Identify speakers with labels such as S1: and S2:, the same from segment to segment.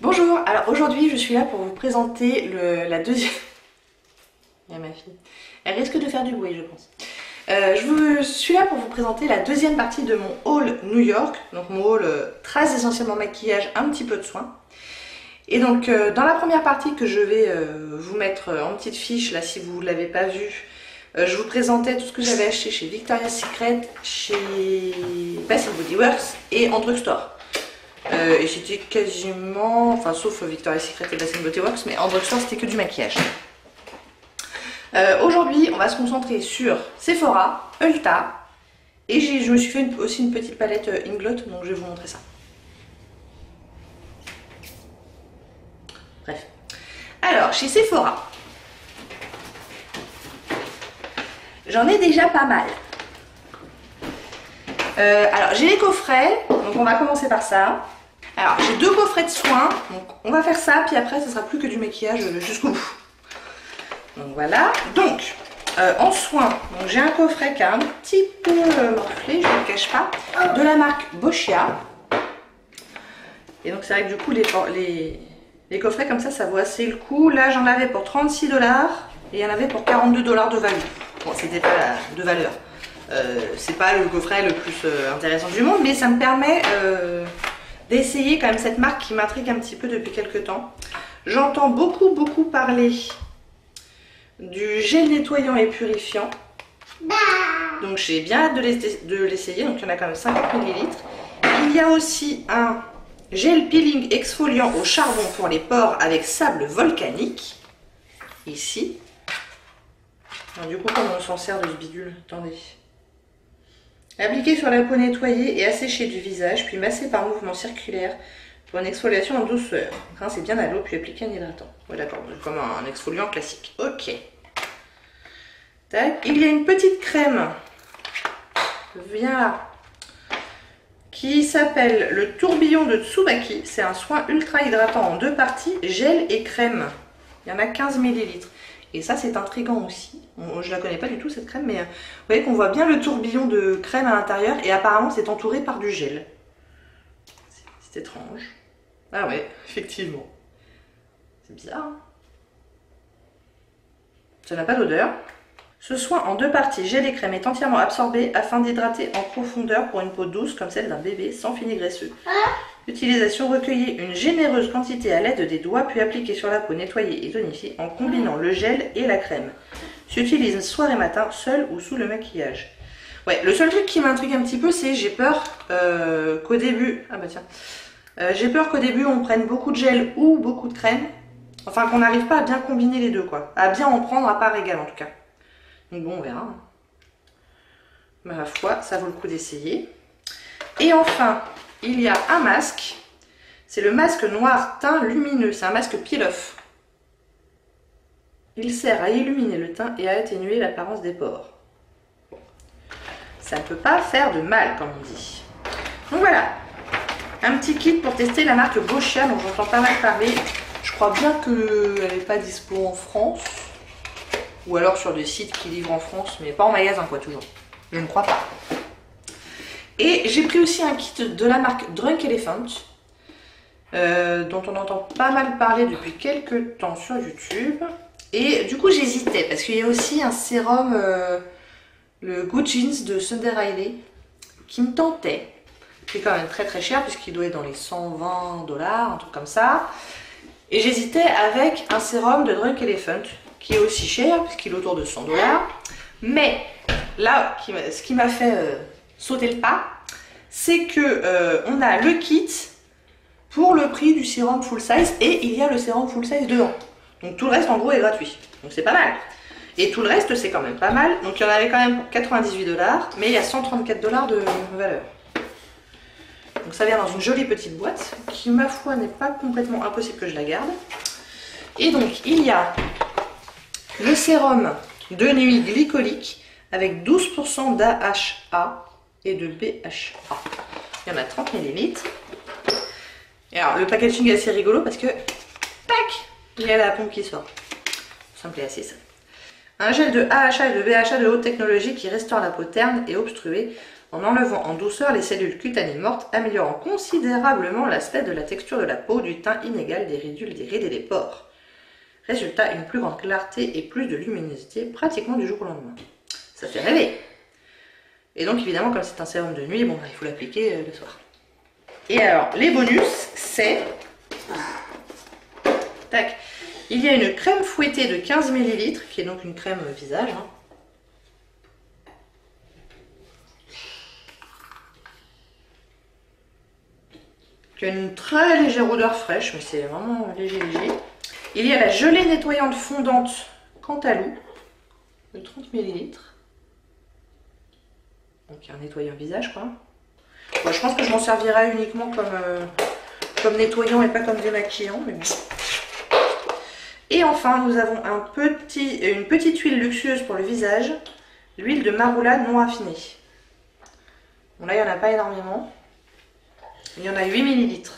S1: Bonjour, alors aujourd'hui je suis là pour vous présenter la deuxième... Il ma fille. Elle risque de faire du bruit je pense. Euh, je, suis là pour vous présenter la deuxième partie de mon haul New York. Donc mon haul euh, très essentiellement maquillage, un petit peu de soins. Et donc euh, dans la première partie que je vais euh, vous mettre en petite fiche, là si vous ne l'avez pas vu, euh, je vous présentais tout ce que j'avais acheté chez Victoria's Secret, chez Bath Body Works et en drugstore. Euh, et c'était quasiment, enfin sauf Victoria's Secret et Bath Body Works, mais en drugstore c'était que du maquillage. Euh, Aujourd'hui, on va se concentrer sur Sephora, Ulta, et je me suis fait aussi une petite palette euh, Inglot, donc je vais vous montrer ça. Bref. Alors, chez Sephora, j'en ai déjà pas mal. Alors, j'ai les coffrets, donc on va commencer par ça. Alors, j'ai deux coffrets de soins, donc on va faire ça, puis après, ce sera plus que du maquillage jusqu'au bout. Donc voilà. Donc, euh, en soins, j'ai un coffret qui a un petit peu euh, morflé, je ne le cache pas, de la marque Boschia. Et donc c'est vrai que du coup, les, coffrets comme ça, ça vaut assez le coup. Là, j'en avais pour 36 dollars et il y en avait pour 42 dollars de valeur. Bon, c'était pas de valeur. Euh, c'est pas le coffret le plus euh, intéressant du monde, mais ça me permet d'essayer quand même cette marque qui m'intrigue un petit peu depuis quelques temps. J'entends beaucoup, beaucoup parler du gel nettoyant et purifiant. Donc j'ai bien hâte de l'essayer. Donc il y en a quand même 50 ml. Il y a aussi un gel peeling exfoliant au charbon pour les pores avec sable volcanique. Ici. Du coup, comment on s'en sert de ce bidule? Attendez. Appliquer sur la peau nettoyée et assécher du visage, puis masser par mouvement circulaire pour une exfoliation en douceur. Rincez bien à l'eau, puis appliquer un hydratant. Oui, d'accord, comme un exfoliant classique. Ok. Il y a une petite crème. Viens là. Qui s'appelle le tourbillon de Tsubaki. C'est un soin ultra hydratant en deux parties, gel et crème. Il y en a 15 ml. Et ça, c'est intriguant aussi. Je la connais pas du tout cette crème, mais vous voyez qu'on voit bien le tourbillon de crème à l'intérieur et apparemment c'est entouré par du gel. C'est étrange. Ah ouais, effectivement. C'est bizarre. Hein ça n'a pas d'odeur. Ce soin en deux parties, gel et crème, est entièrement absorbé afin d'hydrater en profondeur pour une peau douce comme celle d'un bébé sans fini graisseux. Utilisation recueillir une généreuse quantité à l'aide des doigts puis appliquer sur la peau nettoyée et tonifiée en combinant le gel et la crème. S'utilise soir et matin seul ou sous le maquillage. Ouais, le seul truc qui m'intrigue un petit peu, c'est j'ai peur euh, qu'au début... Ah bah tiens. Euh, j'ai peur qu'au début on prenne beaucoup de gel ou beaucoup de crème. Enfin qu'on n'arrive pas à bien combiner les deux quoi. À bien en prendre à part égale en tout cas. Donc bon, on verra. Ma foi, ça vaut le coup d'essayer. Et enfin, il y a un masque. C'est le masque noir teint lumineux. C'est un masque peel-off. Il sert à illuminer le teint et à atténuer l'apparence des pores. Ça ne peut pas faire de mal, comme on dit. Donc voilà, un petit kit pour tester la marque Boschia, dont j'entends pas mal parler. Je crois bien qu'elle n'est pas dispo en France. Ou alors sur des sites qui livrent en France, mais pas en magasin quoi, toujours. Je ne crois pas. Et j'ai pris aussi un kit de la marque Drunk Elephant, euh, dont on entend pas mal parler depuis quelques temps sur YouTube. Et du coup j'hésitais, parce qu'il y a aussi un sérum, euh, le Good Jeans de Sunday Riley, qui me tentait. Qui est quand même très très cher, puisqu'il doit être dans les 120 dollars, un truc comme ça. Et j'hésitais avec un sérum de Drunk Elephant, qui est aussi cher, puisqu'il est autour de 100 dollars. Mais là, ce qui m'a fait euh, sauter le pas, c'est que euh, on a le kit pour le prix du sérum full size et il y a le sérum full size dedans. Donc tout le reste en gros est gratuit. Donc c'est pas mal. Et tout le reste c'est quand même pas mal. Donc il y en avait quand même pour 98 dollars, mais il y a 134 dollars de valeur. Donc ça vient dans une jolie petite boîte qui ma foi n'est pas complètement impossible que je la garde. Et donc il y a le sérum de nuit glycolique avec 12% d'AHA et de BHA. Il y en a 30 ml. Et alors le packaging est assez rigolo parce que tac, il y a la pompe qui sort. Simple et assez simple. Un gel de AHA et de BHA de haute technologie qui restaure la peau terne et obstruée en enlevant en douceur les cellules cutanées mortes, améliorant considérablement l'aspect de la texture de la peau, du teint inégal, des ridules, des rides et des pores. Résultat, une plus grande clarté et plus de luminosité pratiquement du jour au lendemain. Ça fait rêver Et donc évidemment, comme c'est un sérum de nuit, bah, il faut l'appliquer euh, le soir. Et alors, les bonus, c'est... Tac Il y a une crème fouettée de 15 ml, qui est donc une crème visage, hein. qui a une très légère odeur fraîche, mais c'est vraiment léger, léger. Il y a la gelée nettoyante fondante Cantalou de 30 ml. Donc un nettoyant visage quoi. je pense que je m'en servirai uniquement comme, euh, nettoyant et pas comme démaquillant. Mais Et enfin nous avons une petite huile luxueuse pour le visage. L'huile de marula non raffinée. Bon là il n'y en a pas énormément. Il y en a 8 ml.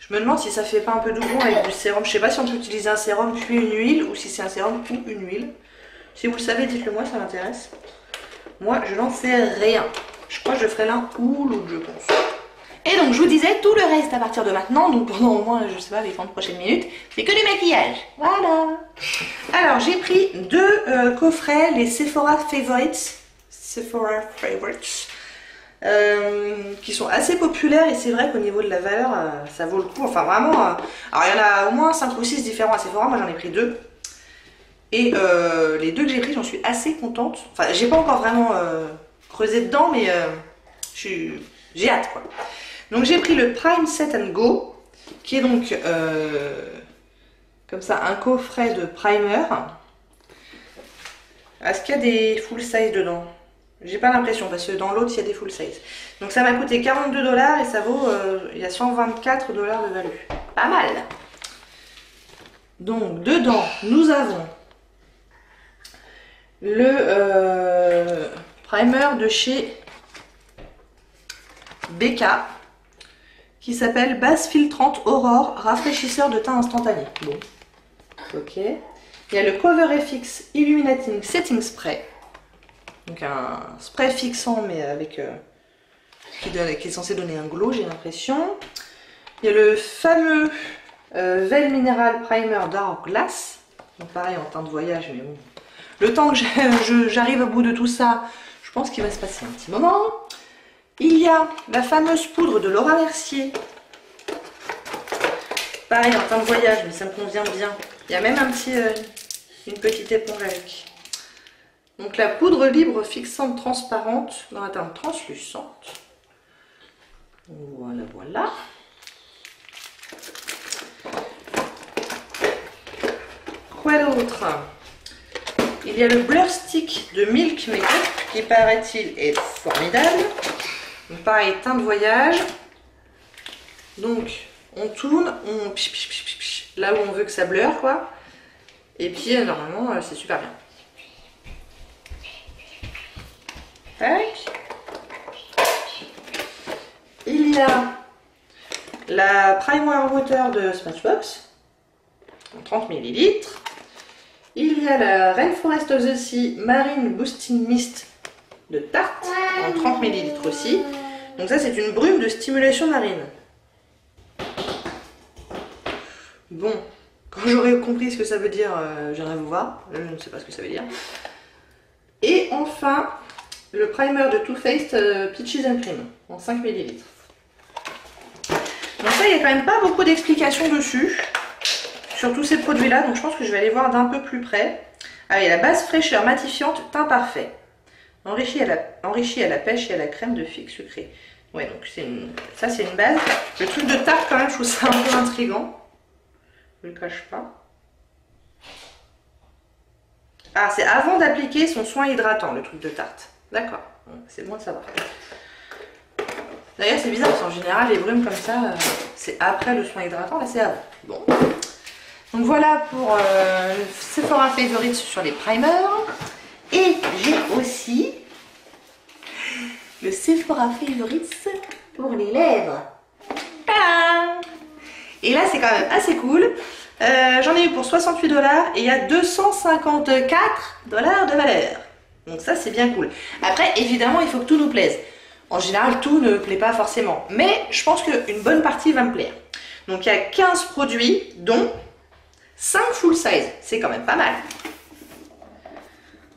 S1: Je me demande si ça fait pas un peu doublon avec du sérum. Je sais pas si on peut utiliser un sérum puis une huile ou si c'est un sérum ou une huile. Si vous le savez, dites-le moi, ça m'intéresse. Moi, je n'en sais rien. Je crois que je ferai l'un ou l'autre, je pense. Et donc, je vous disais, tout le reste à partir de maintenant, donc pendant au moins, je sais pas, les 30 prochaines minutes, c'est que du maquillage. Voilà. Alors, j'ai pris deux euh, coffrets, les Sephora Favorites. Sephora Favorites. Euh, qui sont assez populaires et c'est vrai qu'au niveau de la valeur, euh, ça vaut le coup. Enfin vraiment, alors il y en a au moins 5 ou 6 différents assez forts, moi j'en ai pris deux. Et les deux que j'ai pris, j'en suis assez contente. Enfin, j'ai pas encore vraiment creusé dedans, mais j'ai hâte quoi. Donc j'ai pris le Prime Set and Go, qui est donc comme ça un coffret de primer. Est-ce qu'il y a des full size dedans? J'ai pas l'impression parce que dans l'autre il y a des full size. Donc ça m'a coûté 42 dollars et ça vaut, euh, il y a 124 dollars de value. Pas mal. Donc dedans nous avons le euh, primer de chez BK qui s'appelle base filtrante Aurore rafraîchisseur de teint instantané. Bon, ok. Il y a le Cover FX Illuminating Setting Spray donc un spray fixant mais avec euh, qui, est censé donner un glow j'ai l'impression. Il y a le fameux euh, Mineral Primer Dark Glass. Donc pareil en teint de voyage mais bon. Le temps que j'arrive au bout de tout ça, je pense qu'il va se passer un petit moment. Il y a la fameuse poudre de Laura Mercier. Pareil en teint de voyage mais ça me convient bien. Il y a même un petit, euh, une petite éponge avec. Donc la poudre libre fixante transparente dans la teinte translucente. Voilà, voilà. Quoi d'autre? Il y a le Blur Stick de Milk Makeup qui paraît-il est formidable. Pareil, teint de voyage. Donc on tourne, on là où on veut que ça blur quoi. Et puis normalement euh, c'est super bien. Il y a la Primer Water de Smashbox en 30 ml. Il y a la Rainforest of the Sea Marine Boosting Mist de Tarte en 30 ml aussi. Donc ça c'est une brume de stimulation marine. Bon, quand j'aurai compris ce que ça veut dire, euh, j'irai vous voir. Je ne sais pas ce que ça veut dire. Et enfin, le primer de Too Faced euh, Peaches and Cream en 5 ml. Donc ça, il n'y a quand même pas beaucoup d'explications dessus sur tous ces produits-là, donc je pense que je vais aller voir d'un peu plus près. Allez, la base fraîcheur matifiante, teint parfait. Enrichi à, la, pêche et à la crème de figue sucrée. Ouais, donc ça c'est une base. Le truc de tarte quand même, je trouve ça un peu intrigant. Je ne le cache pas. Ah, c'est avant d'appliquer son soin hydratant, le truc de tarte. D'accord, c'est bon de savoir. D'ailleurs, c'est bizarre parce qu'en général, les brumes comme ça, euh, c'est après le soin hydratant, là c'est avant. Bon. Donc voilà pour euh, Sephora Favorites sur les primers. Et j'ai aussi le Sephora Favorites pour les lèvres. Et là, c'est quand même assez cool Euh, j'en ai eu pour 68 dollars et il y a 254 dollars de valeur. Donc ça c'est bien cool. Après évidemment il faut que tout nous plaise. En général tout ne plaît pas forcément. Mais je pense qu'une bonne partie va me plaire. Donc il y a 15 produits dont 5 full size. C'est quand même pas mal.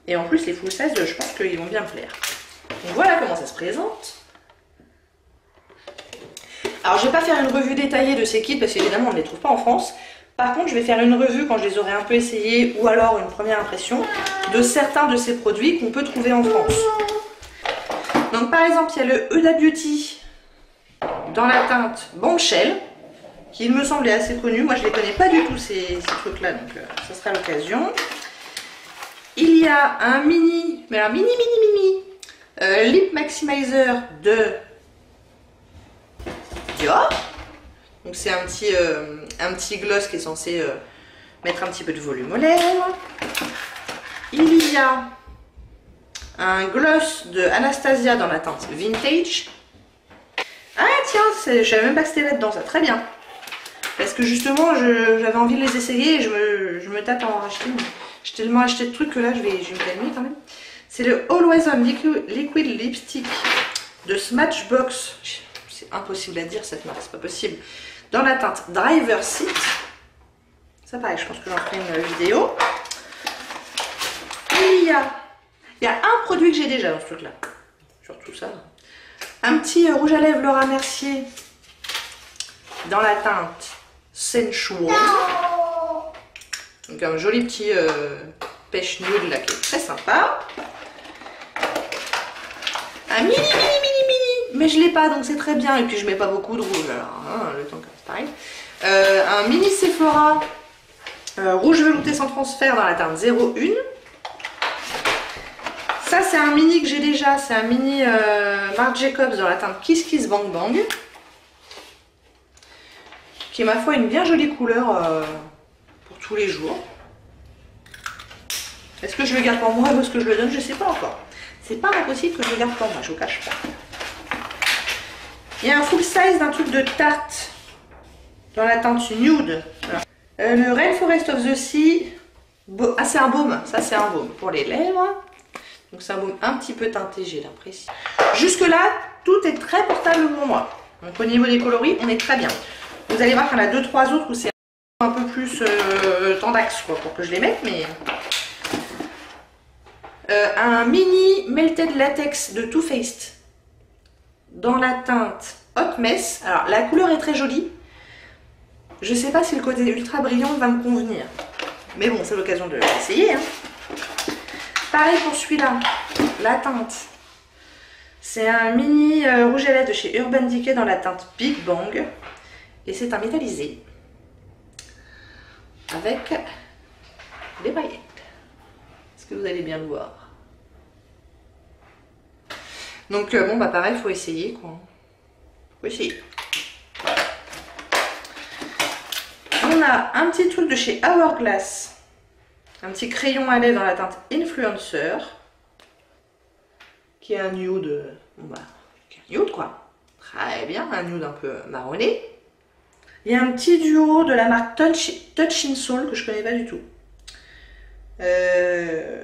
S1: Et en plus les full size je pense qu'ils vont bien me plaire. Donc voilà comment ça se présente. Alors je vais pas faire une revue détaillée de ces kits parce qu'évidemment on ne les trouve pas en France. Par contre, je vais faire une revue quand je les aurai un peu essayés ou alors une première impression de certains de ces produits qu'on peut trouver en France. Donc par exemple, il y a le Huda Beauty dans la teinte Bombshell qui me semblait assez connu. Moi, je ne les connais pas du tout ces, trucs-là, donc euh, ça sera l'occasion. Il y a un mini, mais alors mini, mini, mini, euh, Lip Maximizer de Dior. Donc c'est un petit, euh, gloss qui est censé euh, mettre un petit peu de volume aux lèvres. Il y a un gloss de Anastasia dans la teinte Vintage. Ah tiens, je savais même pas que c'était là-dedans, ça très bien. Parce que justement, j'avais envie de les essayer et je me, je me tape à en racheter. J'ai tellement acheté de trucs que là, je vais, je me calmer quand même. C'est le Always On Liquid Lipstick de Smashbox. C'est impossible à dire cette marque, c'est pas possible dans la teinte Driver Seat. Ça pareil, je pense que j'en ferai une vidéo. il y a, il y a un produit que j'ai déjà dans ce truc-là. Surtout ça. Un petit rouge à lèvres Laura Mercier dans la teinte Sensual. Donc un joli petit euh, pêche nude là qui est très sympa. Un mini mini mini mini mais je l'ai pas donc c'est très bien et puis je mets pas beaucoup de rouge alors hein, le temps que pareil. Euh, un mini Sephora euh, rouge velouté sans transfert dans la teinte 01. Ça c'est un mini que j'ai déjà, c'est un mini Marc Jacobs dans la teinte Kiss Kiss Bang Bang. Qui est ma foi une bien jolie couleur tous les jours. Est-ce que je le garde pour moi ou est-ce que je le donne? Je ne sais pas encore. C'est pas impossible que je le garde pour moi, je vous cache pas. Il y a un full size d'un truc de tarte dans la teinte nude. Euh, le Rainforest of the Sea. Ah, c'est un baume. Ça, c'est un baume pour les lèvres. Donc, c'est un baume un petit peu teinté, j'ai l'impression. Jusque-là, tout est très portable pour moi. Donc, au niveau des coloris, on est très bien. Vous allez voir qu'il y en a deux, trois autres où c'est un peu plus euh, tendax, pour que je les mette, mais... Euh, un mini melted latex de Too Faced dans la teinte Hot Mess. Alors, la couleur est très jolie. Je sais pas si le côté ultra brillant va me convenir. Mais bon, c'est l'occasion de l'essayer. Hein. Pareil pour celui-là, la teinte. C'est un mini euh, rouge à lèvres de chez Urban Decay dans la teinte Big Bang. Et c'est un métallisé. Avec des paillettes. Est-ce que vous allez bien le voir? Donc euh, bon bah pareil, il faut essayer quoi. Faut essayer. on a un petit truc de chez Hourglass. Un petit crayon à lèvres dans la teinte Influencer. Qui est un nude. Bon bah, un nude quoi. Très bien, un nude un peu marronné. Il y a un petit duo de la marque Touch, in Soul que je connais pas du tout. Euh,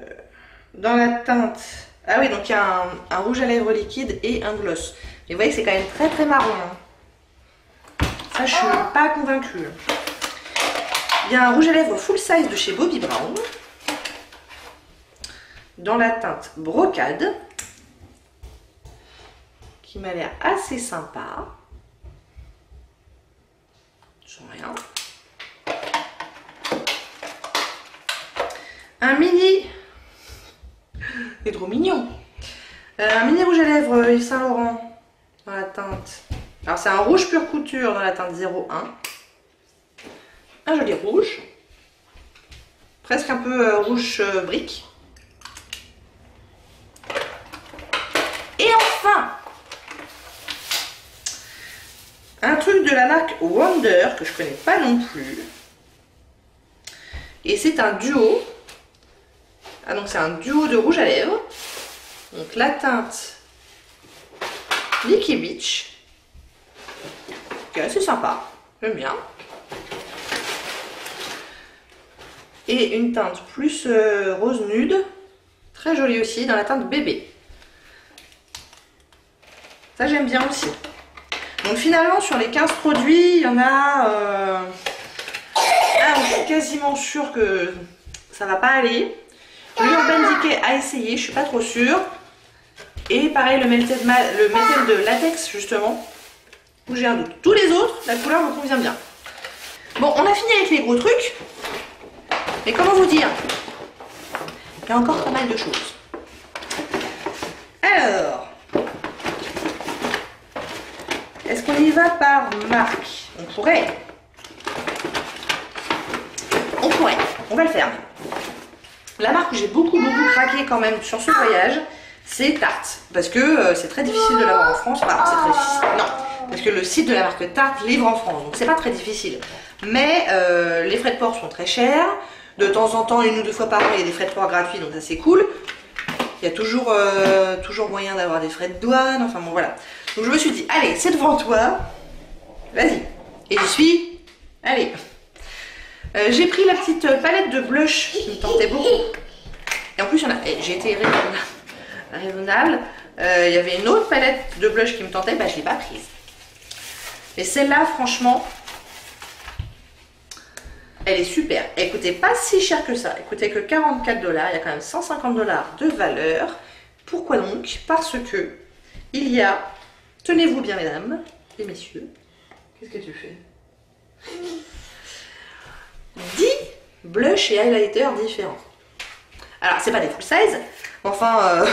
S1: dans la teinte. Ah oui, donc il y a un, rouge à lèvres liquide et un gloss. Mais vous voyez que c'est quand même très très marron. Hein. Ça, je suis pas convaincue. Il y a un rouge à lèvres full size de chez Bobbi Brown. Dans la teinte brocade. Qui m'a l'air assez sympa. Un mini. Il est trop mignon. Euh, un mini rouge à lèvres Yves Saint Laurent. Dans la teinte. Alors c'est un rouge pure couture dans la teinte 01 un joli rouge, presque un peu euh, rouge euh, brique. Et enfin, un truc de la marque Wonder que je connais pas non plus. Et c'est un duo. Ah donc c'est un duo de rouge à lèvres. Donc la teinte Licky Beach. Qui est assez sympa. J'aime bien. Et une teinte plus euh, rose nude. Très jolie aussi, dans la teinte bébé. Ça, j'aime bien aussi. Donc finalement, sur les 15 produits, il y en a... Euh, un je suis quasiment sûre que ça va pas aller. L'Urban Decay à essayer, je suis pas trop sûre. Et pareil, le melted, le de latex, justement, où j'ai un doute. Tous les autres, la couleur me convient bien. Bon, on a fini avec les gros trucs. Mais comment vous dire? Il y a encore pas mal de choses. Alors, est-ce qu'on y va par marque On pourrait. On pourrait. On va le faire. La marque où j'ai beaucoup beaucoup craqué quand même sur ce voyage, c'est Tarte. Parce que euh, c'est très difficile de l'avoir en France. Non, parce que le site de la marque Tarte livre en France. Donc c'est pas très difficile. Mais euh, les frais de port sont très chers. De temps en temps, une ou deux fois par an, il y a des frais de port gratuits, donc ça c'est cool. Il y a toujours, euh, toujours moyen d'avoir des frais de douane. Enfin bon, voilà. Donc je me suis dit, allez, c'est devant toi. Vas-y. Et j'y suis. Allez. Euh, j'ai pris la petite palette de blush qui me tentait beaucoup. Et en plus, j'ai été raisonnable. Euh, il y avait une autre palette de blush qui me tentait, bah, je ne l'ai pas prise. Mais celle-là, franchement, elle est super. Elle coûtait pas si cher que ça. Elle coûtait que 44 dollars. Il y a quand même 150 dollars de valeur. Pourquoi donc? Parce que il y a, tenez-vous bien mesdames et messieurs, qu'est-ce que tu fais? 10 blush et highlighters différents. Alors, c'est pas des full size, enfin, euh,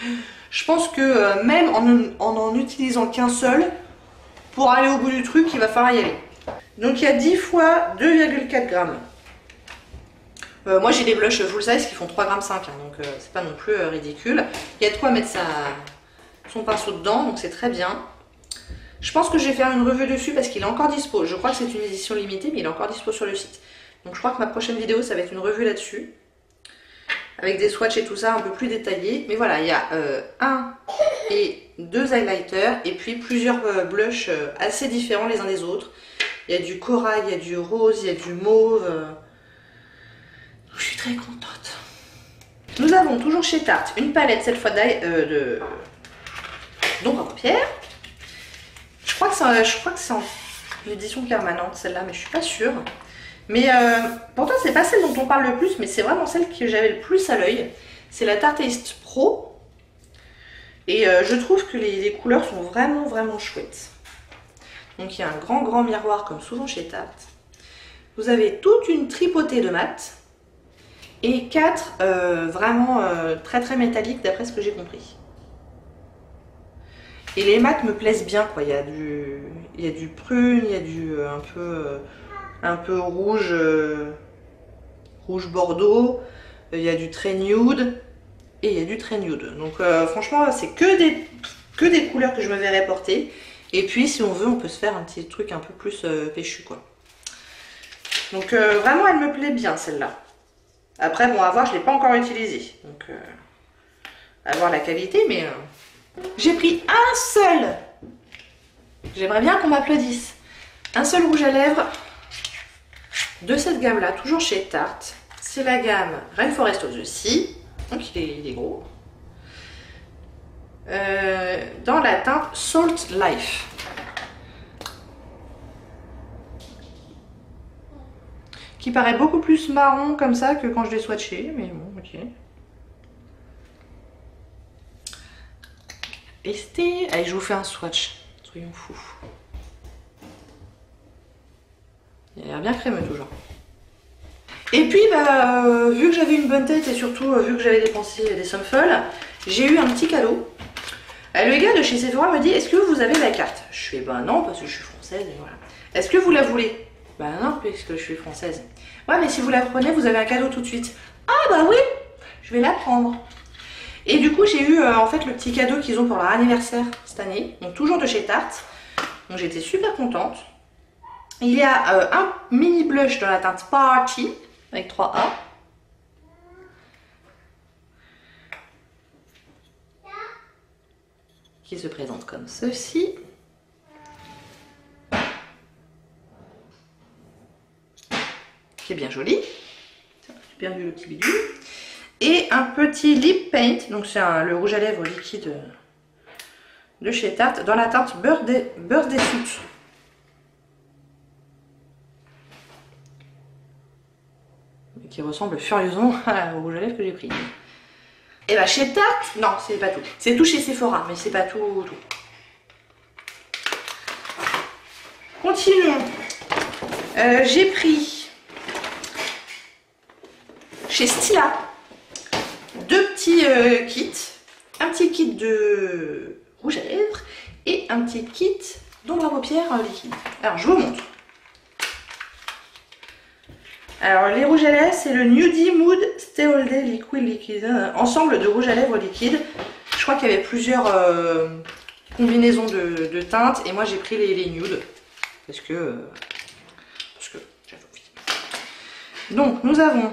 S1: je pense que euh, même en en, utilisant qu'un seul, pour aller au bout du truc, il va falloir y aller. Donc, il y a 10 fois 2,4 grammes. Euh, moi, j'ai des blushs full size qui font 3 grammes 5, hein, donc c'est pas non plus ridicule. Il y a de quoi mettre sa, son pinceau dedans, donc c'est très bien. Je pense que je vais faire une revue dessus parce qu'il est encore dispo. Je crois que c'est une édition limitée, mais il est encore dispo sur le site. Donc je crois que ma prochaine vidéo, ça va être une revue là-dessus. Avec des swatchs et tout ça un peu plus détaillés. Mais voilà, il y a euh, un et deux highlighters. Et puis plusieurs euh, blushs euh, assez différents les uns des autres. Il y a du corail, il y a du rose, il y a du mauve. Je suis très contente. Nous avons toujours chez Tarte une palette, cette fois de d'ombre à paupières je crois que c'est en édition permanente celle-là, mais je suis pas sûre. Mais euh, pourtant c'est pas celle dont on parle le plus, mais c'est vraiment celle que j'avais le plus à l'œil. C'est la Tarteist Pro. Et euh, je trouve que les, couleurs sont vraiment vraiment chouettes. Donc il y a un grand grand miroir comme souvent chez Tarte. Vous avez toute une tripotée de mat et quatre euh, vraiment très très métalliques d'après ce que j'ai compris. Et les mats me plaisent bien, quoi. Il y a du, il y a du prune, il y a du euh, un peu, euh, un peu rouge, euh, rouge bordeaux. Il y a du très nude et il y a du très nude. Donc franchement, c'est que des, couleurs que je me verrais porter. Et puis, si on veut, on peut se faire un petit truc un peu plus péchu, quoi. Donc vraiment, elle me plaît bien, celle-là. Après, bon, à voir, je ne l'ai pas encore utilisée. Donc, à voir la qualité, mais... J'ai pris un seul. J'aimerais bien qu'on m'applaudisse. Un seul rouge à lèvres de cette gamme-là, toujours chez Tarte. C'est la gamme Rainforest the Sea. Donc il est, gros. Euh, dans la teinte Salt Life. Qui paraît beaucoup plus marron comme ça que quand je l'ai swatché, mais bon, ok. Esté. Allez, je vous fais un swatch. Soyons fous. Il a l'air bien crémeux toujours. Et puis, bah, euh, vu que j'avais une bonne tête et surtout euh, vu que j'avais dépensé des sommes folles, j'ai eu un petit cadeau. Euh, le gars de chez Sephora me dit Est-ce que vous avez la carte? Je fais Bah non, parce que je suis française. Est-ce que vous la voulez? Bah non, puisque je suis française. Ouais, mais si vous la prenez, vous avez un cadeau tout de suite. Ah bah oui Je vais la prendre. Et du coup, j'ai eu euh, en fait le petit cadeau qu'ils ont pour leur anniversaire cette année. Donc toujours de chez Tarte. Donc j'étais super contente. Il y a euh, un mini blush dans la teinte Party avec 3A. Qui se présente comme ceci. Qui est bien joli. perdu le petit bidule. Et un petit lip paint, donc c'est le rouge à lèvres liquide de chez Tarte, dans la teinte Birthday, Birthday Suit. Qui ressemble furieusement au rouge à lèvres que j'ai pris. Et bah chez Tarte, non, c'est pas tout. C'est tout chez Sephora, mais c'est pas tout, tout. Continuons. Euh, j'ai pris chez Stila deux petits euh, kits. Un petit kit de rouge à lèvres et un petit kit d'ombre à paupières euh, liquide. Alors je vous montre. Alors les rouges à lèvres c'est le Nudie Mood Stay All Day Liquid Liquide. Ensemble de rouge à lèvres liquide. Je crois qu'il y avait plusieurs combinaisons de, teintes et moi j'ai pris les, nudes parce que parce que j'avais envie. Donc nous avons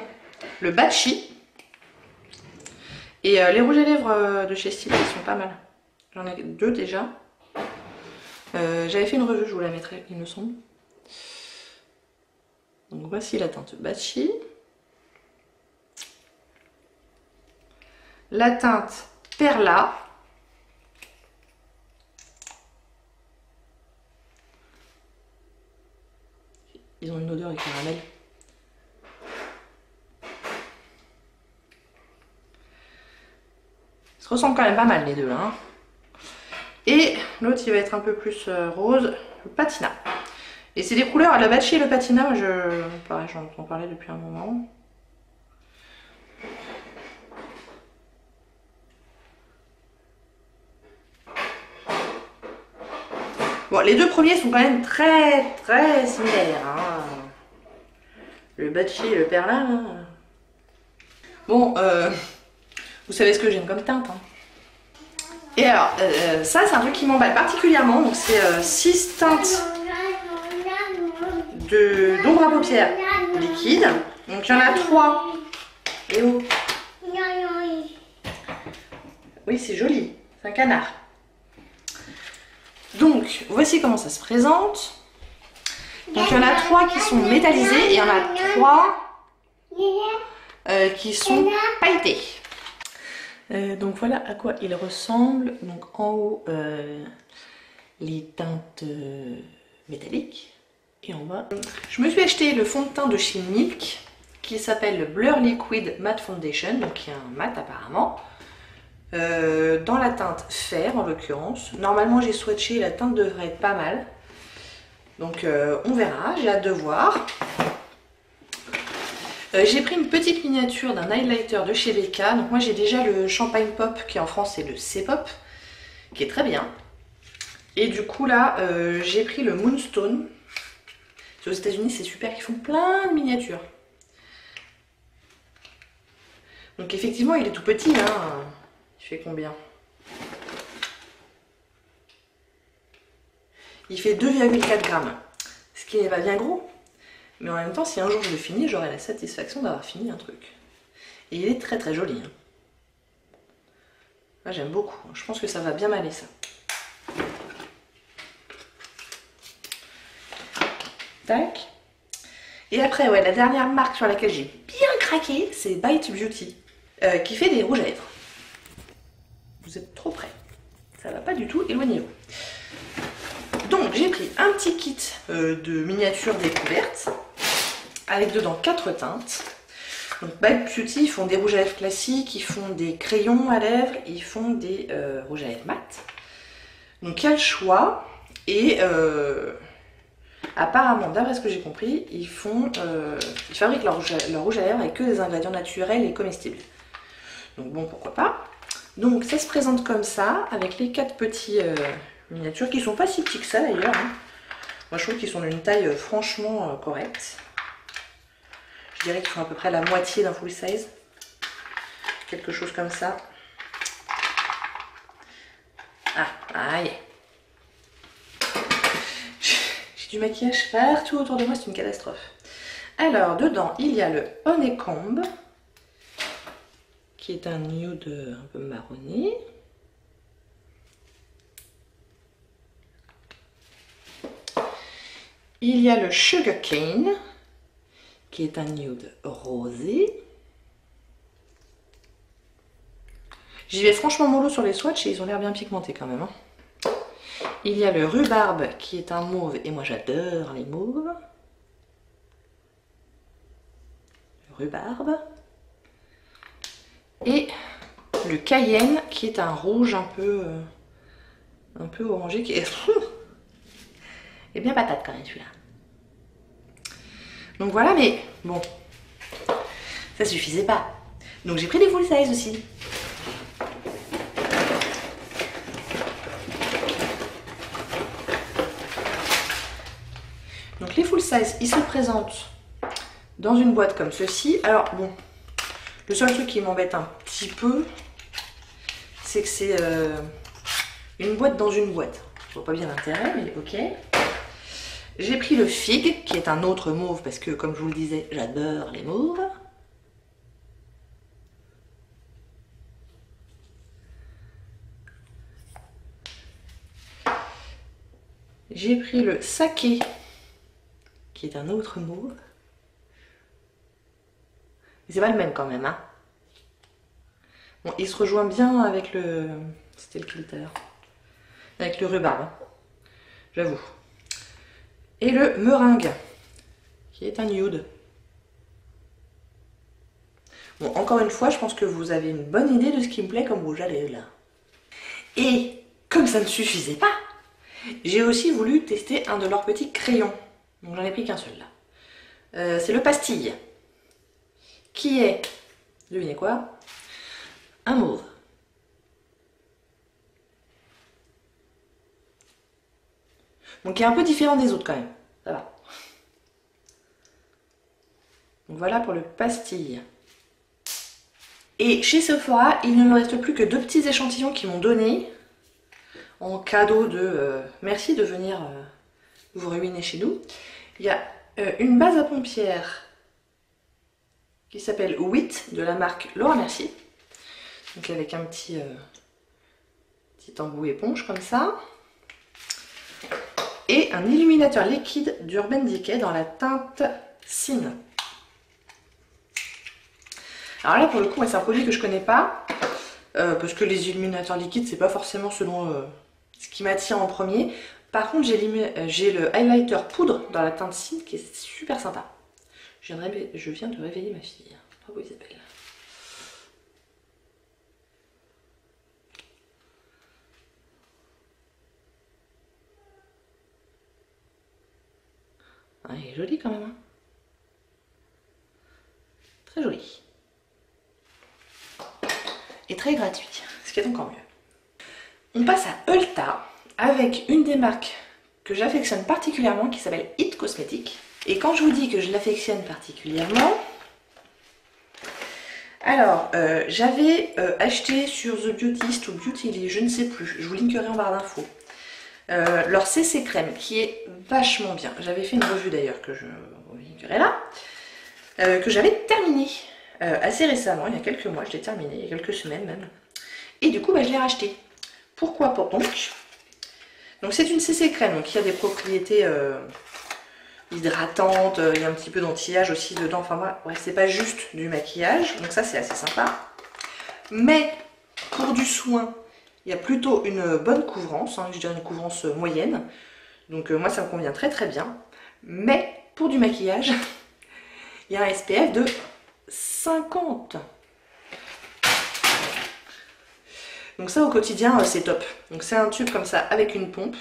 S1: le Bachi et euh, les rouges à lèvres euh, de chez Stila ils sont pas mal. J'en ai deux déjà. Euh, j'avais fait une revue, je vous la mettrai il me semble. Donc voici la teinte Bachi. La teinte Perla. Ils ont une odeur de caramel. Ça ressemble quand même pas mal les deux. Hein. Et l'autre il va être un peu plus euh, rose, le patina. Et c'est des couleurs, la bachi et le patina, je, pareil, j'en entends parler depuis un moment. Bon, les deux premiers sont quand même très très similaires. Hein. Le Bachi et le Perla. Bon, euh, vous savez ce que j'aime comme teinte. Hein. Et alors, euh, ça c'est un truc qui m'emballe particulièrement. Donc c'est 6 euh, teintes d'ombre à paupières liquide. Donc il y en a 3. Et où? Oui, c'est joli. C'est un canard. Donc, voici comment ça se présente. Donc, il y en a trois qui sont métallisés et il y en a trois euh, qui sont pailletés. Euh, donc, voilà à quoi il ressemble. Donc, en haut, euh, les teintes métalliques. Et en bas, je me suis acheté le fond de teint de chez Milk qui s'appelle le Blur Liquid Matte Foundation, donc qui est un mat apparemment. Euh, dans la teinte fer en l'occurrence. Normalement j'ai swatché, la teinte devrait être pas mal. Donc euh, on verra, j'ai hâte de voir. Euh, j'ai pris une petite miniature d'un highlighter de chez Becca. Donc moi j'ai déjà le Champagne Pop qui en France c'est le C-Pop qui est très bien. Et du coup là j'ai pris le Moonstone. Aux états unis c'est super, ils font plein de miniatures. Donc effectivement il est tout petit. Il fait combien? Il fait 2,4 grammes. Ce qui n'est pas bien gros. Mais en même temps, si un jour je le finis, j'aurai la satisfaction d'avoir fini un truc. Et il est très très joli. Hein. J'aime beaucoup. Je pense que ça va bien m'aller ça. Tac. Et après, ouais, la dernière marque sur laquelle j'ai bien craqué, c'est Bite Beauty, euh, qui fait des rouges à lèvres vous êtes trop près. Ça va pas du tout, éloignez-vous. Donc j'ai pris un petit kit euh, de miniatures découvertes avec dedans quatre teintes. Donc Bag Beauty, ils font des rouges à lèvres classiques, ils font des crayons à lèvres, ils font des euh, rouges à lèvres mat. Donc il y a le choix et euh, apparemment, d'après ce que j'ai compris, ils font, ils fabriquent leur rouge, à lèvres avec que des ingrédients naturels et comestibles. Donc bon, pourquoi pas. Donc ça se présente comme ça, avec les quatre petits euh, miniatures, qui sont pas si petits que ça d'ailleurs. Hein. Moi je trouve qu'ils sont d'une taille euh, franchement euh, correcte. Je dirais qu'ils font à peu près la moitié d'un full size. Quelque chose comme ça. Ah, aïe. J'ai du maquillage partout autour de moi, c'est une catastrophe. Alors, dedans, il y a le Honeycomb qui est un nude un peu marronné. Il y a le Sugar Cane, qui est un nude rosé. J'y vais franchement mollo sur les swatchs et ils ont l'air bien pigmentés quand même. Hein. Il y a le rhubarbe qui est un mauve et moi j'adore les mauves. Le rhubarbe. Et le cayenne qui est un rouge un peu, euh, un peu orangé qui est... Eh bien patate quand même celui-là. Donc voilà mais bon ça suffisait pas. Donc j'ai pris des full size aussi. Donc les full size, ils se présentent dans une boîte comme ceci. Alors bon, le seul truc qui m'embête un petit peu, c'est que c'est euh, une boîte dans une boîte. Je vois pas bien l'intérêt, mais ok. J'ai pris le fig, qui est un autre mauve, parce que comme je vous le disais, j'adore les mauves. J'ai pris le saké, qui est un autre mauve. C'est pas le même quand même, hein. Bon, il se rejoint bien avec le... C'était le filter. Avec le rhubarbe, hein. j'avoue. Et le meringue, qui est un nude. Bon, encore une fois, je pense que vous avez une bonne idée de ce qui me plaît comme rouge à lèvres, là. Et comme ça ne suffisait pas, j'ai aussi voulu tester un de leurs petits crayons. Donc j'en ai pris qu'un seul là. Euh, c'est le pastille. Qui est, devinez quoi? Un mauve. Donc qui est un peu différent des autres quand même. Ça va. Donc voilà pour le pastille. Et chez Sephora, il ne me reste plus que deux petits échantillons qui m'ont donné en cadeau de euh, merci de venir euh, vous ruiner chez nous. Il y a euh, une base à pompière qui s'appelle WIT de la marque Laura Merci. Donc avec un petit, petit embout éponge comme ça. Et un illuminateur liquide d'Urban Decay dans la teinte Sin. Alors là pour le coup c'est un produit que je connais pas. parce que les illuminateurs liquides c'est pas forcément selon ce qui m'attire en premier. Par contre, euh, j'ai le highlighter poudre dans la teinte Cine qui est super sympa. Je viens de, je viens de réveiller ma fille. Bravo Isabelle. Ah, il est joli quand même. Hein. très joli. Et très gratuit, ce qui est encore mieux. On passe à Ulta avec une des marques que j'affectionne particulièrement qui s'appelle It Cosmetics. Et quand je vous dis que je l'affectionne particulièrement, alors euh, j'avais euh, acheté sur The Beautist ou Beautyly, je ne sais plus, je vous linkerai en barre d'infos, euh, leur CC crème qui est vachement bien. J'avais fait une revue d'ailleurs que je vous là, que j'avais terminé assez récemment, il y a quelques mois, je l'ai terminé, il y a quelques semaines même. Et du coup, bah, je l'ai racheté. Pourquoi pour donc? Donc c'est une CC crème, donc y a des propriétés euh, hydratantes, euh, il y a un petit peu d'anti-âge aussi dedans. Enfin voilà, ouais, c'est pas juste du maquillage, donc ça c'est assez sympa. Mais pour du soin, il y a plutôt une bonne couvrance, hein, je dirais une couvrance moyenne. Donc euh, moi ça me convient très très bien. Mais pour du maquillage, il y a un SPF de 50. Donc ça au quotidien euh, c'est top. Donc c'est un tube comme ça avec une pompe.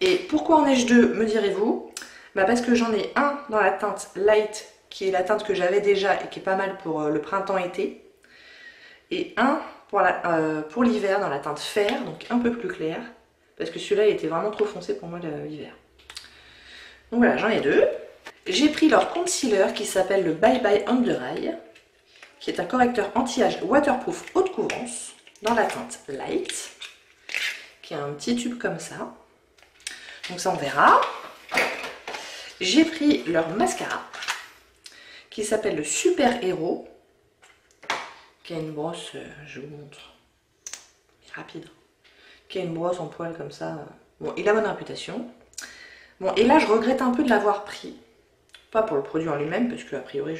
S1: Et pourquoi en ai-je deux me direz-vous? Bah Parce que j'en ai un dans la teinte light qui est la teinte que j'avais déjà et qui est pas mal pour euh, le printemps-été. Et un pour l'hiver dans la teinte fer, donc un peu plus clair. Parce que celui-là il était vraiment trop foncé pour moi l'hiver. Donc voilà, j'en ai deux. J'ai pris leur concealer qui s'appelle le Bye Bye Under Eye, qui est un correcteur anti-âge waterproof haute couvrance dans la teinte Light, qui a un petit tube comme ça. Donc ça on verra. J'ai pris leur mascara, qui s'appelle le Super Héros, qui a une brosse, euh, je vous montre, rapide, qui a une brosse en poil comme ça. Bon, il a bonne réputation. Bon, et là je regrette un peu de l'avoir pris. Pas pour le produit en lui-même, parce que priori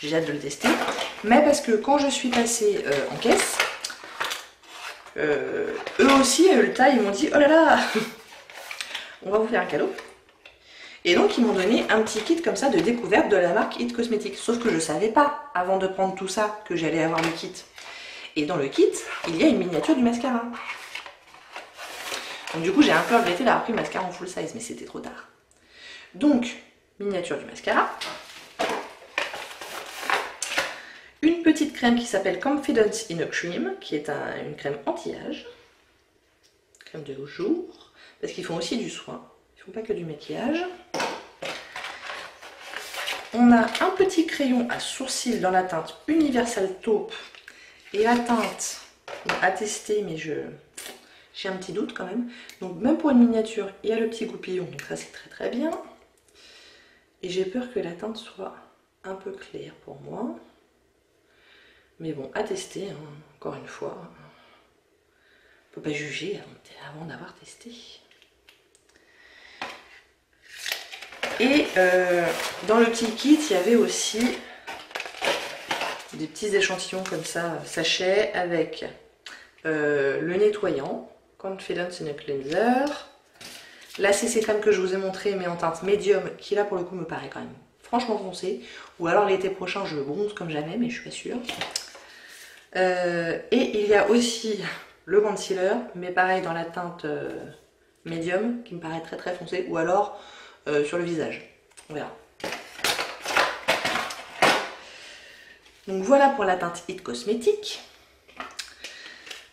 S1: j'ai hâte de le tester. Mais parce que quand je suis passée euh, en caisse, eux aussi à Ulta, ils m'ont dit oh là là, on va vous faire un cadeau. Et donc ils m'ont donné un petit kit comme ça de découverte de la marque It Cosmetics. Sauf que je savais pas avant de prendre tout ça que j'allais avoir le kit. Et dans le kit, il y a une miniature du mascara. Donc du coup j'ai un peu regretté d'avoir pris le mascara en full size, mais c'était trop tard. Donc, miniature du mascara. Une petite crème qui s'appelle Confidence in a Cream, qui est une crème anti-âge. Crème de jour, parce qu'ils font aussi du soin. Pas que du maquillage. On a un petit crayon à sourcils dans la teinte Universal Taupe. Et la teinte, à tester, mais je j'ai un petit doute quand même. Donc même pour une miniature, il y a le petit goupillon, donc ça c'est très très bien. Et j'ai peur que la teinte soit un peu claire pour moi. Mais bon, à tester, hein, encore une fois. On peut pas juger avant, d'avoir testé. Et euh, dans le petit kit, il y avait aussi des petits échantillons comme ça, sachets, avec euh, le nettoyant, Confidence in a Cleanser, la CC que je vous ai montré mais en teinte médium qui là pour le coup me paraît quand même franchement foncé. Ou alors l'été prochain je bronze comme jamais mais je suis pas sûre. Euh, et il y a aussi le concealer mais pareil dans la teinte médium qui me paraît très très foncé ou alors euh, sur le visage. On verra. Donc voilà pour la teinte Hit Cosmétique.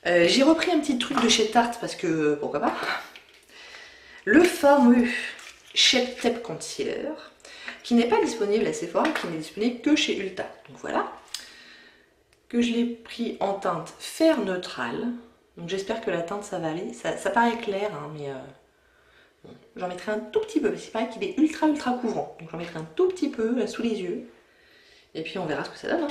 S1: J'ai repris un petit truc de chez Tarte parce que pourquoi pas le fameux Shape Tape Concealer qui n'est pas disponible à Sephora, qui n'est disponible que chez Ulta. Donc voilà, que je l'ai pris en teinte fer neutral. Donc j'espère que la teinte ça va aller. Ça, paraît clair, hein, mais euh, j'en mettrai un tout petit peu. parce qu'il paraît qu'il est ultra ultra couvrant. Donc j'en mettrai un tout petit peu sous les yeux. Et puis on verra ce que ça donne. Hein.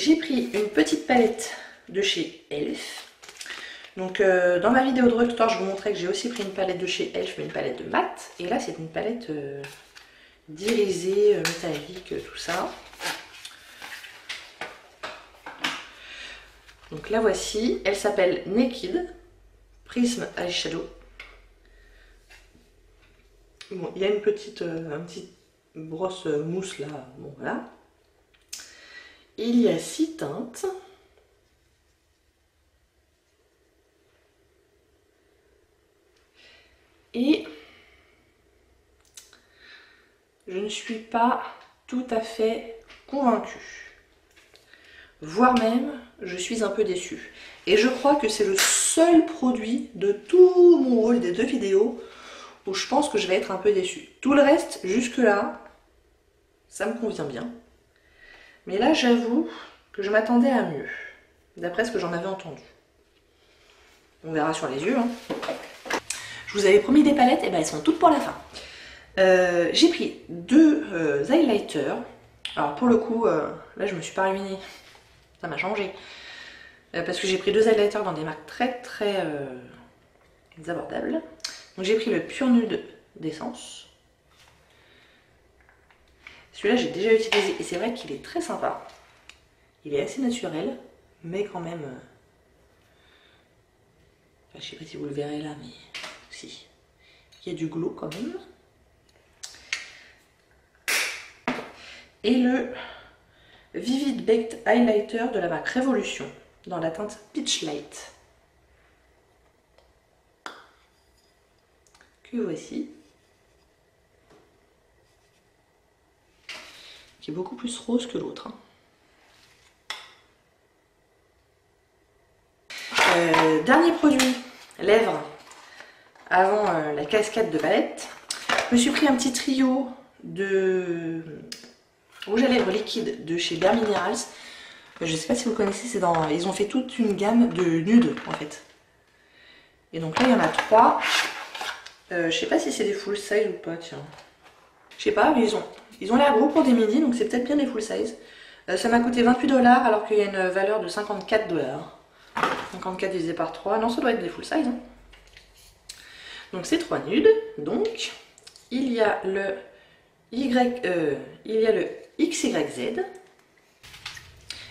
S1: j'ai pris une petite palette de chez Elf. Donc euh, dans ma vidéo de drugstore, je vous montrais que j'ai aussi pris une palette de chez Elf, mais une palette de mat. Et là, c'est une palette euh, d'irisée, euh, métallique, tout ça. Donc la voici, elle s'appelle Naked Prism Eyeshadow. Bon, il y a une petite, un petit brosse mousse là, bon voilà. Il y a six teintes. Et je ne suis pas tout à fait convaincue. Voire même, je suis un peu déçue. Et je crois que c'est le seul produit de tout mon rôle des deux vidéos où je pense que je vais être un peu déçue. Tout le reste, jusque là, ça me convient bien. Mais là, j'avoue que je m'attendais à mieux, d'après ce que j'en avais entendu. On verra sur les yeux. Hein. Je vous avais promis des palettes, et ben elles sont toutes pour la fin. Euh, j'ai pris deux euh, highlighters. Alors pour le coup, euh, là je me suis pas ruinée. Ça m'a changé. parce que j'ai pris deux highlighters dans des marques très très abordables. Donc j'ai pris le Pure Nude d'essence. Celui-là, j'ai déjà utilisé et c'est vrai qu'il est très sympa. Il est assez naturel, mais quand même... Euh, je sais pas si vous le verrez là, mais si. Il y a du glow quand même. Et le Vivid Baked Highlighter de la marque Révolution dans la teinte Peach Light. Que voici. qui est beaucoup plus rose que l'autre. Hein. Euh, dernier produit, lèvres, avant euh, la cascade de palette. Je me suis pris un petit trio de rouge à lèvres liquide de chez Bare Minerals. Euh, je ne sais pas si vous connaissez, c'est dans. Ils ont fait toute une gamme de nudes en fait. Et donc là il y en a trois. Je je sais pas si c'est des full size ou pas, tiens. Je sais pas, mais ils ont ils l'air gros pour des midi, donc c'est peut-être bien des full size. Euh, ça m'a coûté 28 dollars alors qu'il y a une valeur de 54 dollars. 54 divisé par 3. Non, ça doit être des full size. Hein. Donc c'est trois nudes. Donc il y a le Y, euh, il y a le XYZ.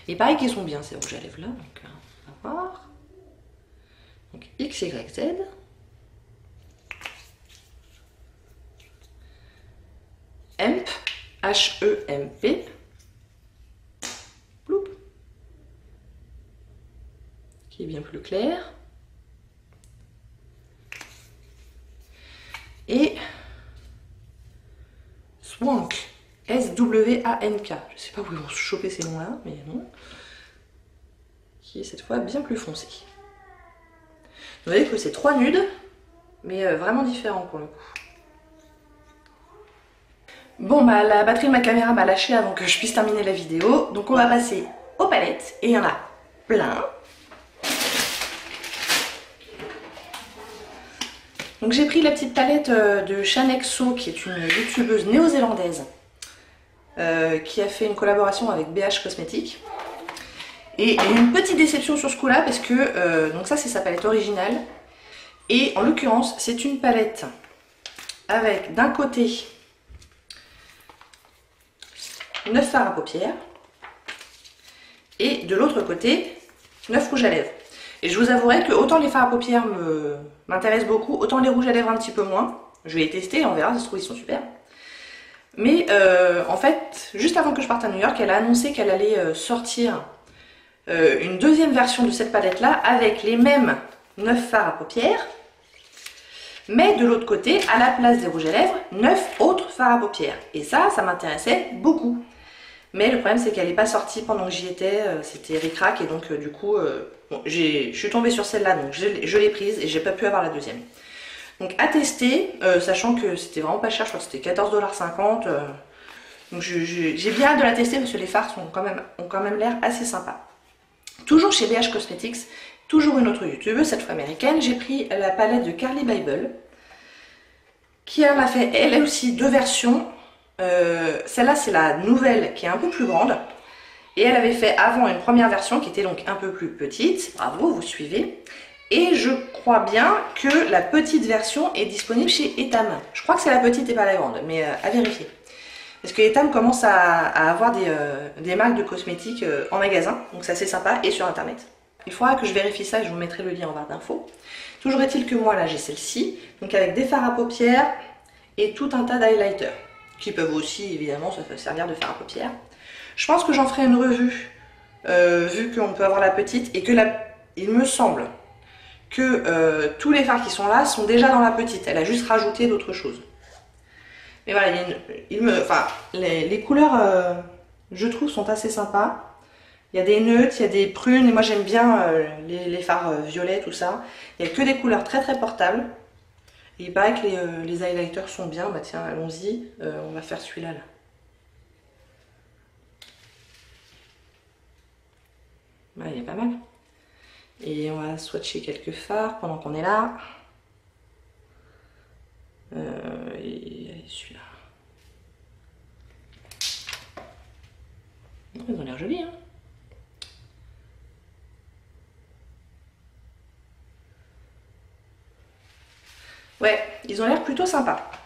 S1: Et pareil qu'ils sont bien ces rouges à lèvres là. Donc on va voir. Donc XYZ. Hemp, H-E-M-P. Qui est bien plus clair. Et Swank, S-W-A-N-K. Je sais pas où ils vont se choper ces noms-là, mais non. Qui est cette fois bien plus foncé. Vous voyez que c'est trois nudes, mais euh, vraiment différents pour le coup. Bon bah la batterie de ma caméra m'a lâché avant que je puisse terminer la vidéo. Donc on va passer aux palettes. Et il y en a plein. Donc j'ai pris la petite palette euh, de Shanexo qui est une youtubeuse néo-zélandaise euh, qui a fait une collaboration avec BH Cosmetics. Et une petite déception sur ce coup là parce que euh, donc ça c'est sa palette originale et en l'occurrence c'est une palette avec d'un côté 9 fards à paupières et de l'autre côté 9 rouges à lèvres. Et je vous avouerai que autant les fards à paupières m'intéressent beaucoup, autant les rouges à lèvres un petit peu moins. Je vais les tester, on verra, ça se trouve ils sont super. Mais euh, en fait, juste avant que je parte à New York, elle a annoncé qu'elle allait euh, sortir euh, une deuxième version de cette palette là avec les mêmes 9 fards à paupières. Mais de l'autre côté, à la place des rouges à lèvres, 9 autres fards à paupières. Et ça, ça m'intéressait beaucoup. Mais le problème, c'est qu'elle n'est pas sortie pendant que j'y étais. C'était ricrac et donc du coup, je suis tombée sur celle-là, donc je, l'ai prise et j'ai pas pu avoir la deuxième. Donc à tester, sachant que c'était vraiment pas cher, je crois que c'était 14,50$. donc j'ai bien hâte de la tester parce que les fards quand même, ont quand même l'air assez sympa. Toujours chez BH Cosmetics, toujours une autre youtubeuse, cette fois américaine, j'ai pris la palette de Carly Bible, qui en a fait elle aussi deux versions euh, celle-là, c'est la nouvelle qui est un peu plus grande. Et elle avait fait avant une première version qui était donc un peu plus petite. Bravo, vous suivez. Et je crois bien que la petite version est disponible chez Etam. Je crois que c'est la petite et pas la grande, mais euh, à vérifier. Parce que Etam commence à, avoir des, euh, marques de cosmétiques en magasin, donc c'est assez sympa, et sur internet. Il faudra que je vérifie ça et je vous mettrai le lien en barre d'infos. Toujours est-il que moi là j'ai celle-ci, donc avec des fards à paupières et tout un tas d'highlighters qui peuvent aussi évidemment se servir de fer à paupières. Je pense que j'en ferai une revue, euh, vu qu'on peut avoir la petite, et que la, il me semble que euh, tous les fards qui sont là sont déjà dans la petite. Elle a juste rajouté d'autres choses. Mais voilà, les, couleurs, euh, je trouve, sont assez sympas. Il y a des neutres, il y a des prunes, et moi j'aime bien les, les, fards violets, tout ça. Il n'y a que des couleurs très très portables il paraît que euh, les, highlighters sont bien. Bah tiens, allons-y. Euh, on va faire celui-là. Là. Il est pas mal. Et on va swatcher quelques fards pendant qu'on est là. Euh, et celui-là. Ils ont l'air jolis, hein Ouais, ils ont l'air plutôt sympas.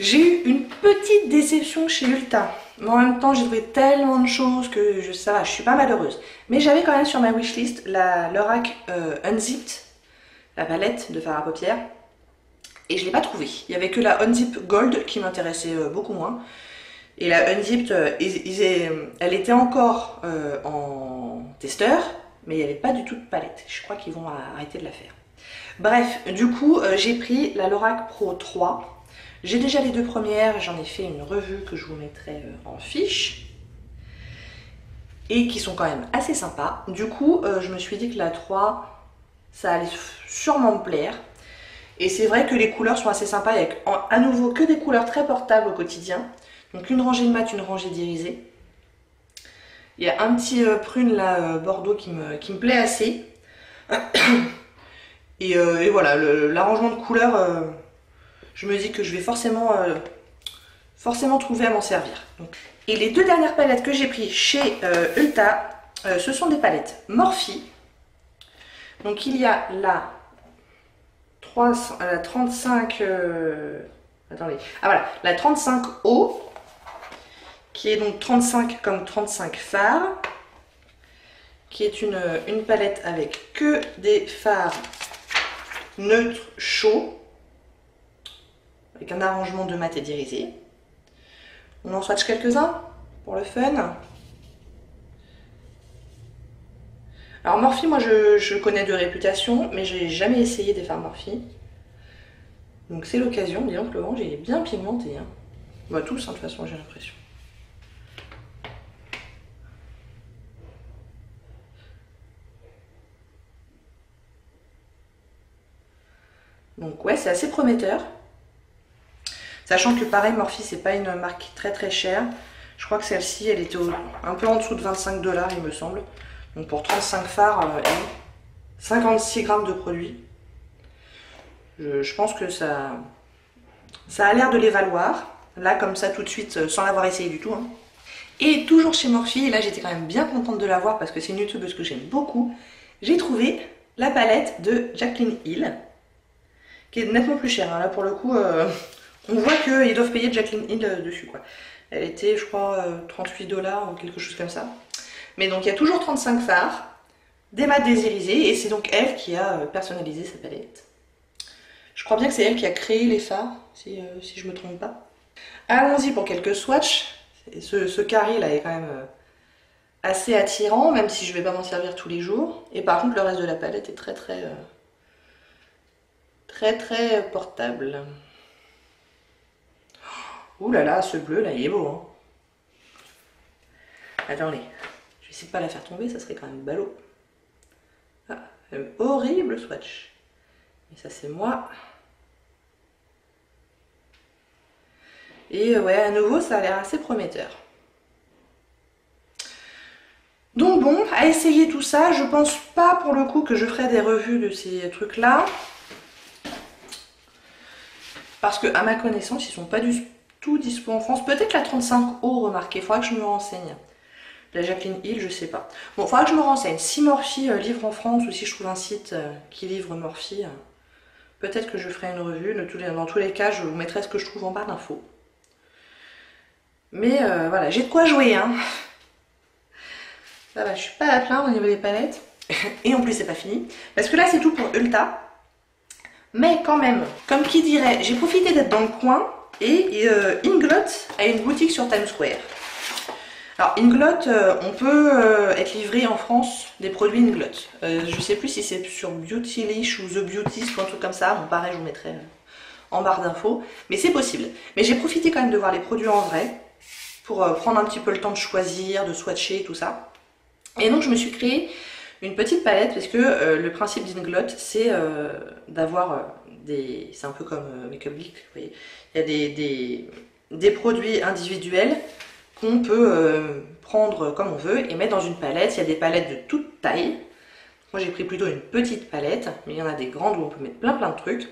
S1: J'ai eu une petite déception chez Ulta. Mais en même temps, j'ai trouvé tellement de choses que ça je suis pas malheureuse. Mais j'avais quand même sur ma wishlist la Lorac euh, Unzipped, la palette de fard à paupières. Et je l'ai pas trouvée. Il y avait que la Unzip Gold qui m'intéressait euh, beaucoup moins. Et la Unzipped, euh, elle était encore en testeur, mais il n'y avait pas du tout de palette. Je crois qu'ils vont arrêter de la faire. Bref, du coup, j'ai pris la Lorac Pro 3. J'ai déjà les deux premières, j'en ai fait une revue que je vous mettrai euh, en fiche. Et qui sont quand même assez sympas. Du coup, euh, je me suis dit que la 3, ça allait sûrement me plaire. Et c'est vrai que les couleurs sont assez sympas, avec à nouveau que des couleurs très portables au quotidien. Donc une rangée de mat, une rangée d'irisée. Il y a un petit prune là, bordeaux qui me, qui me plaît assez. Euh, et, voilà, l'arrangement de couleurs, euh, je me dis que je vais forcément, euh, forcément trouver à m'en servir. Et les deux dernières palettes que j'ai pris chez Ulta, ce sont des palettes Morphe. Donc il y a la 3, la 35... attendez. Ah voilà, la 35 O, qui est donc 35 comme 35 phares, qui est une, une palette avec que des phares neutres chauds, avec un arrangement de mat et d'irisé. On en swatch quelques-uns pour le fun. Alors Morphe, moi je, connais de réputation, mais j'ai jamais essayé des fards Morphe. Donc c'est l'occasion, disons que le vent j'ai bien pimenté. Hein. Bah tous, hein, de toute façon j'ai l'impression. Donc ouais, c'est assez prometteur. Sachant que pareil, Morphe, c'est pas une marque très très chère. Je crois que celle-ci, elle était un peu en dessous de 25 dollars, il me semble. Donc pour 35 phares, 56 euh, grammes de produit. Je, pense que ça, ça a l'air de les valoir. Là, comme ça, tout de suite, euh, sans l'avoir essayé du tout. Hein. Et toujours chez Morphe, et là j'étais quand même bien contente de l'avoir parce que c'est une youtubeuse que j'aime beaucoup. J'ai trouvé la palette de Jacqueline Hill, qui est nettement plus chère. Hein. Là pour le coup, euh, on voit qu'ils doivent payer Jacqueline Hill dessus. quoi. Elle était, je crois, 38 dollars ou quelque chose comme ça. Mais donc il y a toujours 35 phares, des mats désirisés, et c'est donc elle qui a euh, personnalisé sa palette. Je crois bien que c'est elle qui a créé les phares, si, euh, je ne me trompe pas. Allons-y pour quelques swatchs. Ce, carré là est quand même euh, assez attirant, même si je ne vais pas m'en servir tous les jours. Et par contre le reste de la palette est très très très très portable. Ouh là là, ce bleu là il est beau. Hein. Attendez, J'essaie de pas la faire tomber, ça serait quand même ballot. Ah, horrible swatch. Et ça c'est moi. Et euh, ouais, à nouveau, ça a l'air assez prometteur. Donc bon, à essayer tout ça, je pense pas pour le coup que je ferai des revues de ces trucs-là. Parce que à ma connaissance, ils sont pas du tout dispo en France. Peut-être la 35 O, remarquez, il faudra que je me renseigne. La Jacqueline Hill, je sais pas. Bon, faudra que je me renseigne. Si Morphe euh, livre en France ou si je trouve un site euh, qui livre Morphe, euh, peut-être que je ferai une revue. dans tous les cas, je vous mettrai ce que je trouve en barre d'infos. Mais voilà, j'ai de quoi jouer. Hein. Va, je suis pas à plaindre au niveau des palettes. Et en plus, c'est pas fini. Parce que là, c'est tout pour Ulta. Mais quand même, comme qui dirait, j'ai profité d'être dans le coin et Inglot a une boutique sur Times Square. Alors Inglot, euh, on peut euh, être livré en France des produits Inglot. Euh, je sais plus si c'est sur Beautylish ou The Beautist ou un truc comme ça. Bon pareil, je vous mettrai en barre d'infos. Mais c'est possible. Mais j'ai profité quand même de voir les produits en vrai pour prendre un petit peu le temps de choisir, de swatcher tout ça. Et donc je me suis créé une petite palette parce que le principe d'Inglot c'est d'avoir des... C'est un peu comme Makeup Geek, vous voyez. Il y a des, des produits individuels qu'on peut euh, prendre comme on veut et mettre dans une palette. Il y a des palettes de toute taille. Moi j'ai pris plutôt une petite palette, mais il y en a des grandes où on peut mettre plein plein de trucs.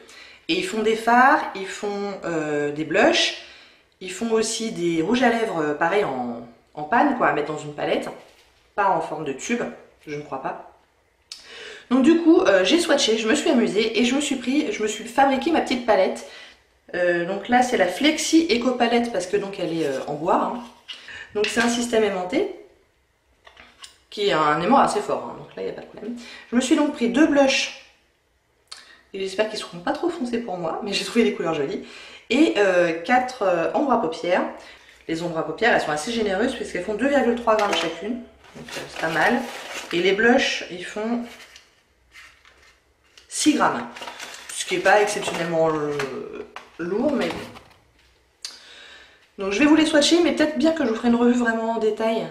S1: Et ils font des fards, ils font euh, des blushs, ils font aussi des rouges à lèvres, euh, pareil en, en panne, quoi, à mettre dans une palette. Pas en forme de tube, je ne crois pas. Donc du coup, j'ai swatché, je me suis amusée et je me suis pris, je me suis fabriqué ma petite palette. donc là, c'est la Flexi Eco Palette parce que donc elle est en bois. Hein. Donc c'est un système aimanté qui est un aimant assez fort, hein, donc là il n'y a pas de problème. Je me suis donc pris deux blushs, j'espère qu'ils ne seront pas trop foncés pour moi, mais j'ai trouvé des couleurs jolies, et euh, quatre euh, ombres à paupières. Les ombres à paupières, elles sont assez généreuses puisqu'elles font 2,3 grammes chacune, donc euh, c'est pas mal. Et les blushs, ils font 6 grammes, ce qui n'est pas exceptionnellement lourd, mais. Donc je vais vous les swatcher, mais peut-être bien que je vous ferai une revue vraiment en détail.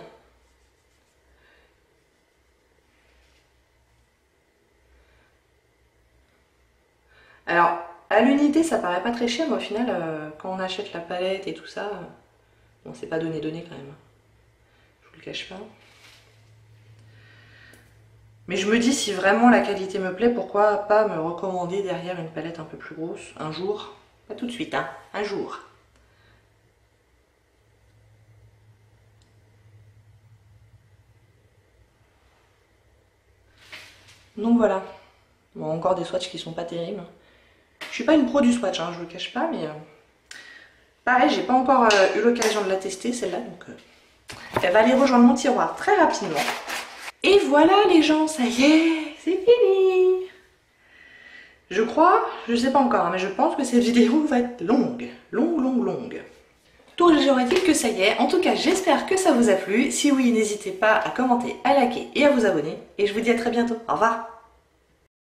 S1: Alors, à l'unité, ça paraît pas très cher, mais au final, euh, quand on achète la palette et tout ça, euh, bon, c'est pas donné donné quand même. Je vous le cache pas. Mais je me dis, si vraiment la qualité me plaît, pourquoi pas me recommander derrière une palette un peu plus grosse, un jour? Pas tout de suite, hein, un jour. Donc voilà. Bon, encore des swatchs qui sont pas terribles. Je suis pas une pro du swatch, hein, je le cache pas, mais... Euh, pareil, j'ai pas encore euh, eu l'occasion de la tester, celle-là, donc... elle va aller rejoindre mon tiroir très rapidement. Et voilà les gens, ça y est, c'est fini Je crois, je sais pas encore, hein, mais je pense que cette vidéo va être longue. Longue, longue, longue. Toujours dit que ça y est? En tout cas, j'espère que ça vous a plu. Si oui, n'hésitez pas à commenter, à liker et à vous abonner. Et je vous dis à très bientôt. Au revoir